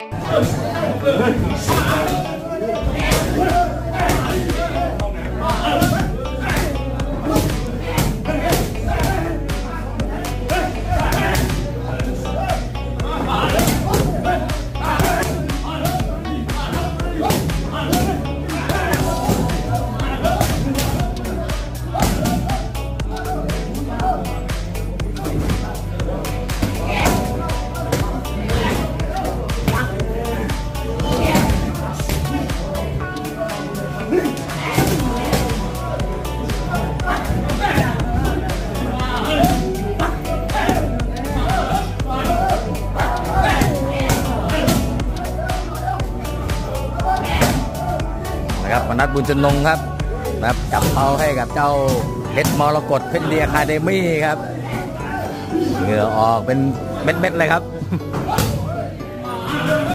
Let's go. นะครับมนัดบุญชนงครับนะครับจับเป้าให้กับเจ้าเพชรมรกตเพชรเดียคาเดมี่ครับเหงื่อออกเป็นเม็ดๆเลยครับ